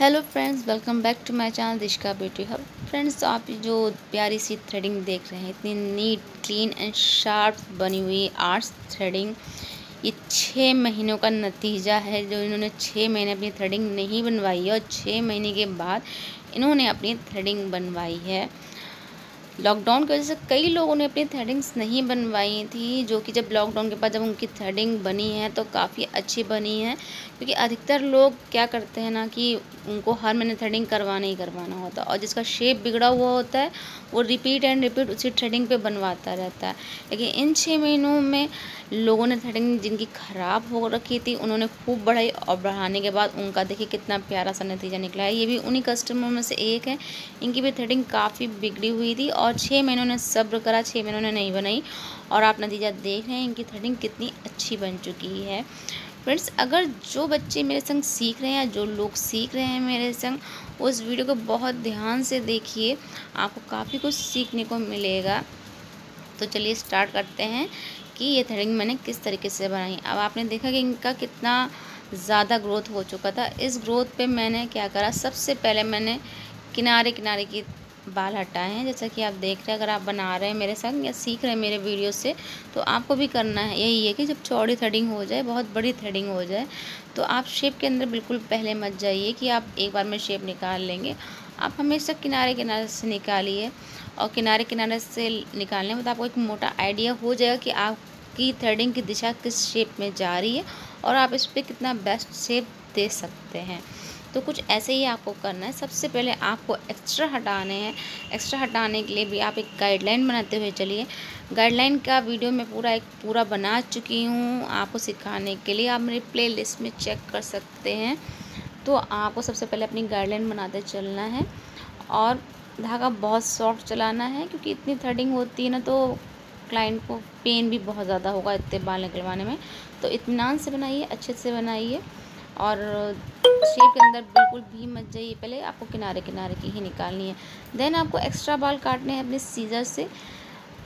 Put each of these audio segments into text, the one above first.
Hello friends welcome back to my channel दिशका beauty hub friends आप जो प्यारी सी threading देख रहे हैं, इतनी नीट क्लीन एंड शार्प बनी हुई आर्ट्स थ्रेडिंग ये छः महीनों का नतीजा है जो इन्होंने छः महीने अपनी थ्रेडिंग नहीं बनवाई है और छः महीने के बाद इन्होंने अपनी थ्रेडिंग बनवाई है। लॉकडाउन की वजह से कई लोगों ने अपनी थ्रेडिंग्स नहीं बनवाई थी, जो कि जब लॉकडाउन के बाद जब उनकी थ्रेडिंग बनी है तो काफ़ी अच्छी बनी है। क्योंकि अधिकतर लोग क्या करते हैं ना कि उनको हर महीने थ्रेडिंग करवाना ही करवाना होता है और जिसका शेप बिगड़ा हुआ होता है, वो रिपीट एंड रिपीट उसी थ्रेडिंग पे बनवाता रहता है। लेकिन इन छः महीनों में लोगों ने थ्रेडिंग जिनकी ख़राब हो रखी थी, उन्होंने खूब बढ़ाई और बढ़ाने के बाद उनका देखिए कितना प्यारा सा नतीजा निकला है। ये भी उन्हीं कस्टमर में से एक है, इनकी भी थ्रेडिंग काफ़ी बिगड़ी हुई थी और छः महीनों ने सब्र करा छः महीनों ने नहीं बनाई। और आप नतीजा देख रहे हैं, इनकी थ्रेडिंग कितनी अच्छी बन चुकी है। फ्रेंड्स अगर जो बच्चे मेरे संग सीख रहे हैं या जो लोग सीख रहे हैं मेरे संग उस वीडियो को बहुत ध्यान से देखिए। आपको काफ़ी कुछ सीखने को मिलेगा। तो चलिए स्टार्ट करते हैं कि ये थ्रेडिंग मैंने किस तरीके से बनाई। अब आपने देखा कि इनका कितना ज़्यादा ग्रोथ हो चुका था। इस ग्रोथ पे मैंने क्या करा, सबसे पहले मैंने किनारे किनारे की बाल हटाए हैं। जैसा कि आप देख रहे हैं, अगर आप बना रहे हैं मेरे संग या सीख रहे हैं मेरे वीडियो से तो आपको भी करना है। यही है कि जब चौड़ी थ्रेडिंग हो जाए, बहुत बड़ी थ्रेडिंग हो जाए तो आप शेप के अंदर बिल्कुल पहले मत जाइए कि आप एक बार में शेप निकाल लेंगे। आप हमेशा किनारे किनारे से निकालिए और किनारे किनारे से निकालने में तो आपको एक मोटा आइडिया हो जाएगा कि आपकी थ्रेडिंग की दिशा किस शेप में जा रही है और आप इस पर कितना बेस्ट शेप दे सकते हैं। तो कुछ ऐसे ही आपको करना है। सबसे पहले आपको एक्स्ट्रा हटाने हैं। एक्स्ट्रा हटाने के लिए भी आप एक गाइडलाइन बनाते हुए चलिए। गाइडलाइन का वीडियो मैं पूरा एक पूरा बना चुकी हूँ आपको सिखाने के लिए। आप मेरी प्ले में चेक कर सकते हैं। तो आपको सबसे पहले अपनी गाइडलाइन बनाते चलना है। और धागा बहुत सॉफ्ट चलाना है क्योंकि इतनी थ्रेडिंग होती है ना तो क्लाइंट को पेन भी बहुत ज़्यादा होगा इतने बाल निकलवाने में। तो इतमान से बनाइए, अच्छे से बनाइए। और शेप के अंदर बिल्कुल भी मत जाइए। पहले आपको किनारे किनारे की ही निकालनी है। देन आपको एक्स्ट्रा बाल काटने हैं अपने सीजर से।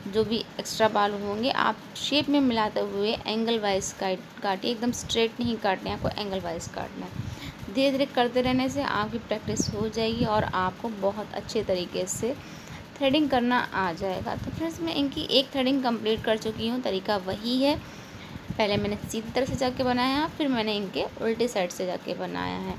जो भी एक्स्ट्रा बाल होंगे, आप शेप में मिलाते हुए एंगल वाइज काटिए। एकदम स्ट्रेट नहीं काटने आपको एंगल वाइज काटना है। धीरे धीरे करते रहने से आपकी प्रैक्टिस हो जाएगी और आपको बहुत अच्छे तरीके से थ्रेडिंग करना आ जाएगा। तो फ्रेंड्स मैं इनकी एक थ्रेडिंग कंप्लीट कर चुकी हूँ। तरीका वही है। पहले मैंने सीधी तरह से जाके बनाया है फिर मैंने इनके उल्टी साइड से जाके बनाया है।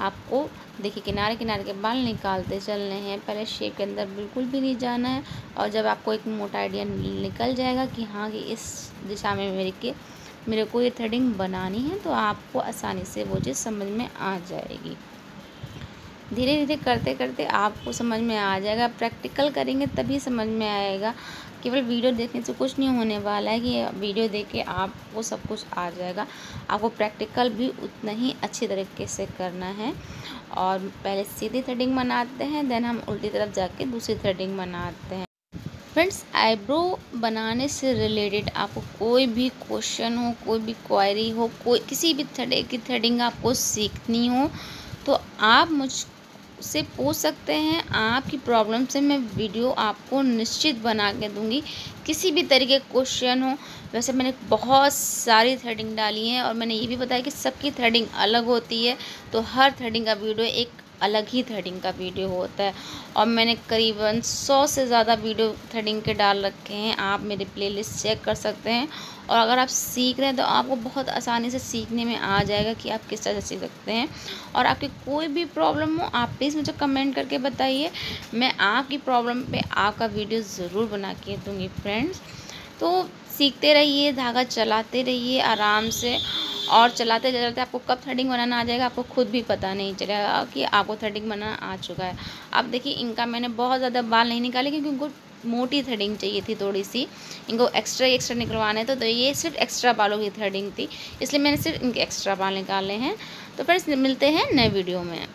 आपको देखिए, किनारे किनारे के बाल निकालते चलने हैं। पहले शेप के अंदर बिल्कुल भी नहीं जाना है और जब आपको एक मोटा आइडिया निकल जाएगा कि हाँ कि इस दिशा में मेरे के, मेरे को ये थ्रेडिंग बनानी है तो आपको आसानी से वो चीज़ समझ में आ जाएगी। धीरे धीरे करते करते आपको समझ में आ जाएगा। प्रैक्टिकल करेंगे तभी समझ में आएगा। केवल वीडियो देखने से कुछ नहीं होने वाला है कि वीडियो देख के आपको सब कुछ आ जाएगा। आपको प्रैक्टिकल भी उतना ही अच्छी तरीके से करना है। और पहले सीधी थ्रेडिंग बनाते हैं, देन हम उल्टी तरफ़ जाके दूसरी थ्रेडिंग बनाते हैं। फ्रेंड्स, आईब्रो बनाने से रिलेटेड आपको कोई भी क्वेश्चन हो, कोई भी क्वायरी हो, कोई किसी भी थ्रेड, की थ्रेडिंग आपको सीखनी हो तो आप मुझ से पूछ सकते हैं, आपकी प्रॉब्लम से मैं वीडियो आपको निश्चित बना के दूँगी। किसी भी तरीके का क्वेश्चन हो, वैसे मैंने बहुत सारी थ्रेडिंग डाली है और मैंने ये भी बताया कि सबकी थ्रेडिंग अलग होती है तो हर थ्रेडिंग का वीडियो एक अलग ही थ्रेडिंग का वीडियो होता है। और मैंने करीबन सौ से ज़्यादा वीडियो थ्रेडिंग के डाल रखे हैं। आप मेरी प्लेलिस्ट चेक कर सकते हैं। और अगर आप सीख रहे हैं तो आपको बहुत आसानी से सीखने में आ जाएगा कि आप किस तरह से सीख सकते हैं। और आपकी कोई भी प्रॉब्लम हो, आप प्लीज़ मुझे कमेंट करके बताइए। मैं आपकी प्रॉब्लम पे आपका वीडियो ज़रूर बना के दूँगी फ्रेंड्स तो सीखते रहिए, धागा चलाते रहिए आराम से। और चलाते चलाते आपको कब थ्रेडिंग बनाना आ जाएगा, आपको खुद भी पता नहीं चलेगा कि आपको थ्रेडिंग बनाना आ चुका है। अब देखिए, इनका मैंने बहुत ज़्यादा बाल नहीं निकाले क्योंकि उनको मोटी थ्रेडिंग चाहिए थी थोड़ी सी इनको एक्स्ट्रा ही एक्स्ट्रा निकलवाने थे तो ये सिर्फ़ एक्स्ट्रा बालों की थ्रेडिंग थी, इसलिए मैंने सिर्फ़ इनके एक्स्ट्रा बाल निकाले हैं। तो फ्रेंड्स मिलते हैं नए वीडियो में।